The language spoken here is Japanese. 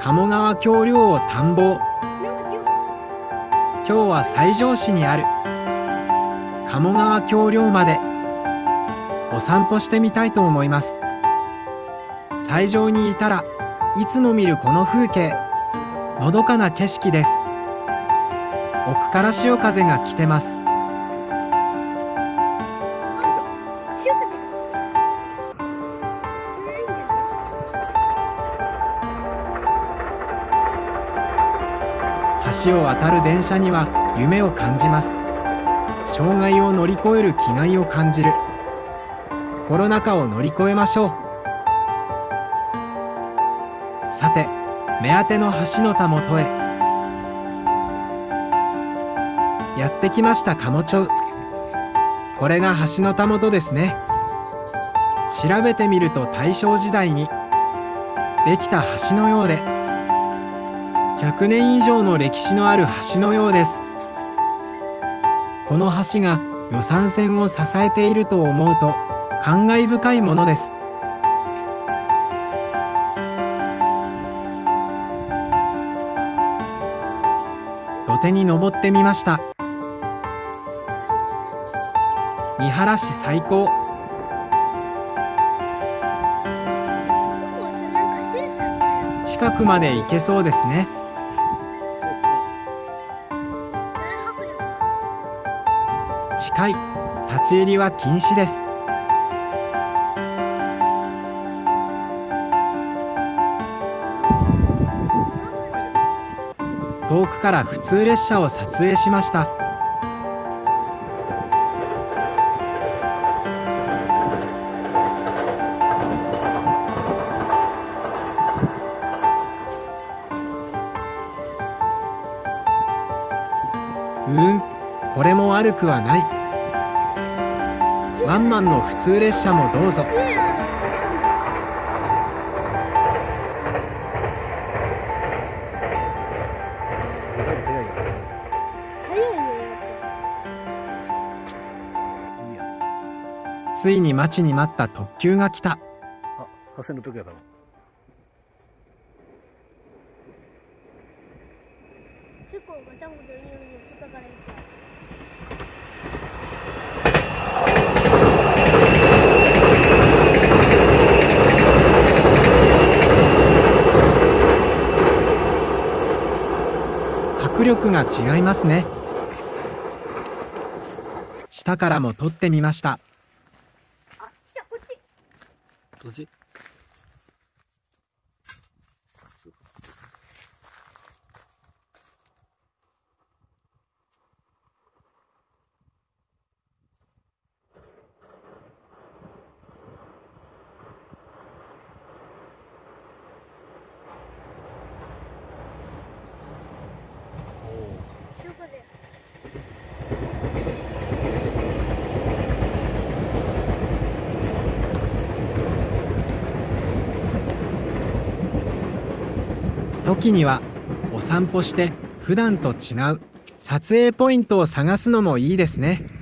鴨川橋梁を探訪。今日は西条市にある。鴨川橋梁まで。お散歩してみたいと思います。西条にいたらいつも見るこの風景。のどかな景色です。奥から潮風が来てます。橋を渡る電車には夢を感じます。障害を乗り越える気概を感じる。コロナ禍を乗り越えましょう。さて目当ての橋のたもとへ。やってきました鴨町。これが橋のたもとですね。調べてみると大正時代にできた橋のようで。100年以上の歴史のある橋のようです。この橋が予算線を支えていると思うと感慨深いものです。土手に登ってみました。見晴らし最高。近くまで行けそうですね。近い。立ち入りは禁止です。遠くから普通列車を撮影しました。これも悪くはない。ワンマンの普通列車もどうぞ。ついに待ちに待った特急が来た。あ、8600やだろ。結構ガタゴト言うの外から行く迫力が違いますね。下からも撮ってみました時にはお散歩して普段と違う撮影ポイントを探すのもいいですね。